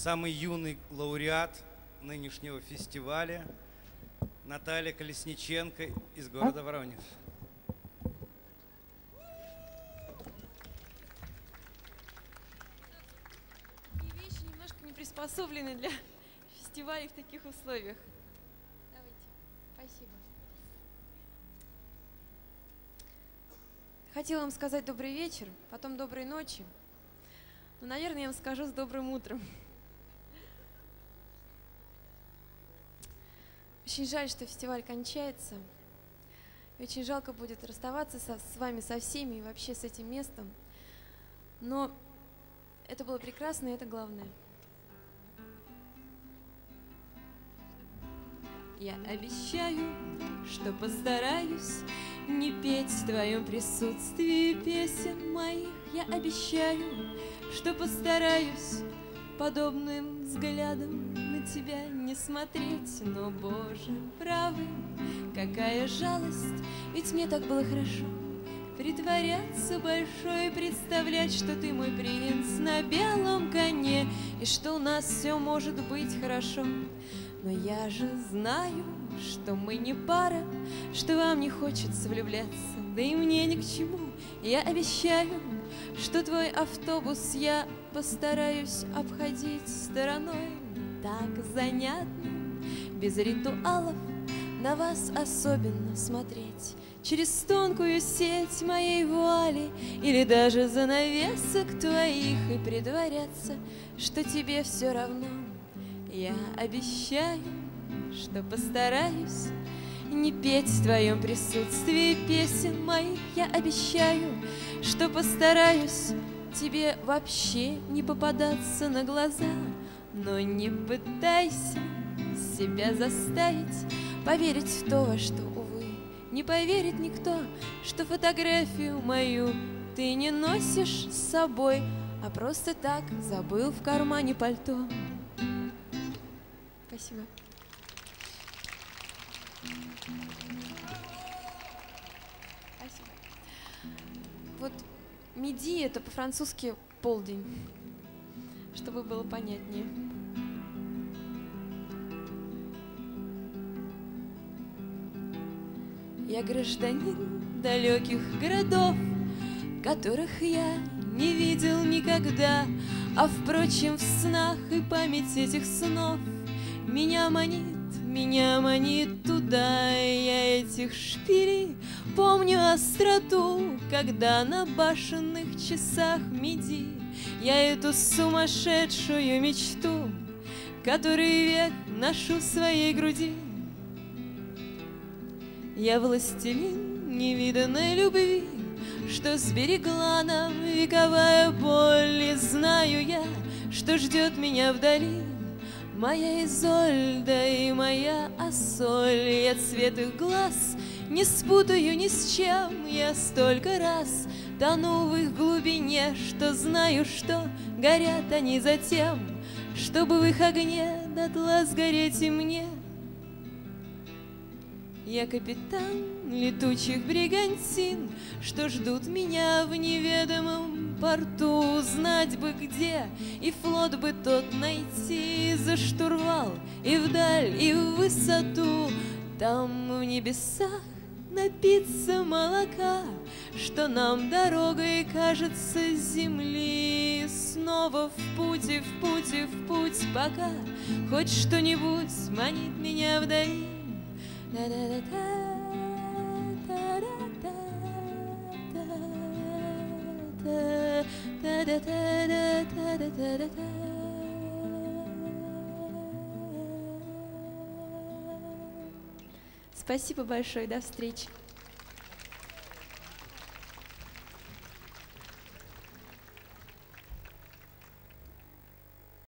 самый юный лауреат нынешнего фестиваля Наталья Колесниченко из города Воронеж. И вещи немножко не приспособлены для фестивалей в таких условиях. Давайте. Спасибо. Хотела вам сказать добрый вечер, потом доброй ночи. Но, наверное, я вам скажу с добрым утром. Очень жаль, что фестиваль кончается. И очень жалко будет расставаться со, с вами со всеми и вообще с этим местом. Но это было прекрасно, и это главное. Я обещаю, что постараюсь не петь в твоем присутствии песен моих. Я обещаю, что постараюсь подобным взглядом на тебя не смотреть. Но, Боже, правый, какая жалость, ведь мне так было хорошо. Притворяться большой представлять, что ты мой принц на белом коне, и что у нас все может быть хорошо. Но я же знаю, что мы не пара, что вам не хочется влюбляться, да и мне ни к чему. Я обещаю, что твой автобус я постараюсь обходить стороной. Так занятно, без ритуалов, на вас особенно смотреть через тонкую сеть моей вуали или даже занавесок твоих и притворяться, что тебе все равно. Я обещаю, что постараюсь не петь в твоем присутствии песен моих. Я обещаю, что постараюсь тебе вообще не попадаться на глаза, но не пытайся себя заставить поверить в то, во что, увы, не поверит никто, что фотографию мою ты не носишь с собой, а просто так забыл в кармане пальто. Спасибо. Спасибо. Вот миди это по-французски полдень, чтобы было понятнее. Я гражданин далеких городов, которых я не видел никогда, а впрочем в снах и память этих снов меня манит, меня манит туда, я этих шпилей помню остроту, когда на башенных часах меди я эту сумасшедшую мечту, который век ношу в своей груди. Я властелин невиданной любви, Что сберегла нам вековая боль, И знаю я, что ждет меня вдали. Моя Изольда и моя Ассоль, Я цвет их глаз не спутаю ни с чем, Я столько раз тону в их глубине, Что знаю, что горят они за тем, Чтобы в их огне дотла сгореть и мне — я капитан летучих бригантин, Что ждут меня в неведомом порту. Знать бы где, и флот бы тот найти За штурвал, и вдаль, и в высоту. Там в небесах напиться молока, Что нам дорогой кажется земли. Снова в пути, в пути, в путь, пока Хоть что-нибудь манит меня вдали. Спасибо большое, до встречи.